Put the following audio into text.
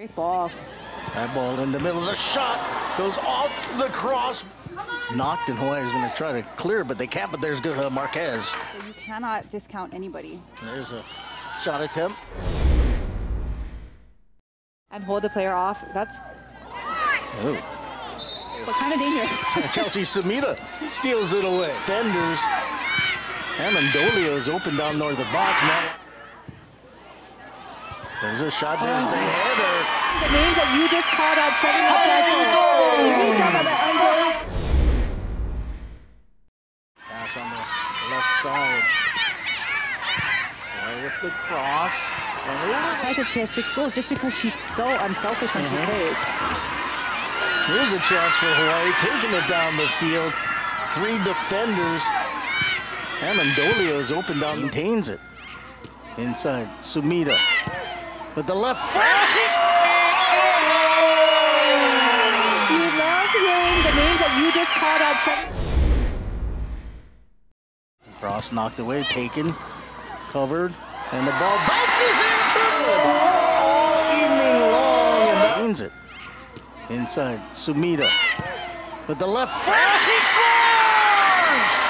Great ball. That ball in the middle of the shot goes off the cross. Knocked and Hawaii's going to try to clear, but they can't. But there's good uh, Marquez. So you cannot discount anybody. There's a shot attempt. And hold the player off. That's Ooh. what kind of dangerous. Chelsea Sumida steals it away. Fenders. Amendolio's open down north of the box now. There's a shot there. The header. the names that you just called out setting up that Great job by the under. Pass on the left side. Right with the cross. And I said she has six goals just because she's so unselfish when she mm-hmm. plays. Here's a chance for Hawaii, taking it down the field. Three defenders. Amendolio's open down, maintains it. Inside, Sumida. With the left foot. You love hearing the names that you just called out setting Cross knocked away, taken, covered, and the ball bounces into it all evening long and maintains it. Inside, Sumida. With the left foot. He scores!